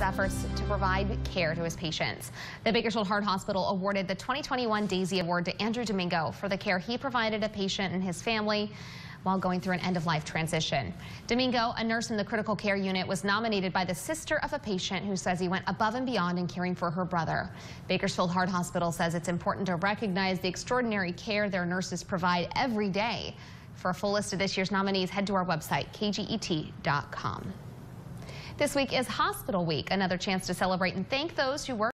his efforts to provide care to his patients. The Bakersfield Heart Hospital awarded the 2021 DAISY Award to Andrew Domingo for the care he provided a patient and his family while going through an end-of-life transition. Domingo, a nurse in the critical care unit, was nominated by the sister of a patient who says he went above and beyond in caring for her brother. Bakersfield Heart Hospital says it's important to recognize the extraordinary care their nurses provide every day. For a full list of this year's nominees, head to our website, kget.com. This week is Hospital Week, another chance to celebrate and thank those who work